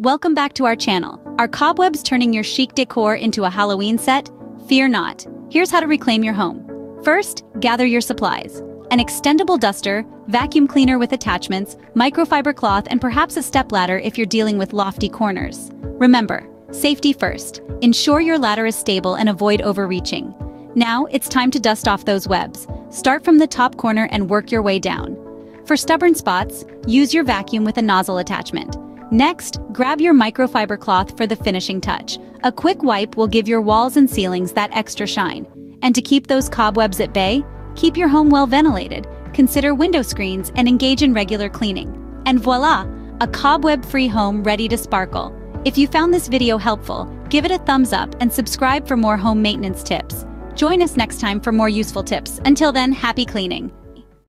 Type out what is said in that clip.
Welcome back to our channel. Are cobwebs turning your chic decor into a Halloween set? Fear not. Here's how to reclaim your home. First, gather your supplies. An extendable duster, vacuum cleaner with attachments, microfiber cloth, and perhaps a stepladder if you're dealing with lofty corners. Remember, safety first. Ensure your ladder is stable and avoid overreaching. Now, it's time to dust off those webs. Start from the top corner and work your way down. For stubborn spots, use your vacuum with a nozzle attachment. Next, grab your microfiber cloth for the finishing touch. A quick wipe will give your walls and ceilings that extra shine. And to keep those cobwebs at bay, keep your home well ventilated, consider window screens, and engage in regular cleaning. And voila, a cobweb-free home ready to sparkle. If you found this video helpful, give it a thumbs up and subscribe for more home maintenance tips. Join us next time for more useful tips. Until then, happy cleaning!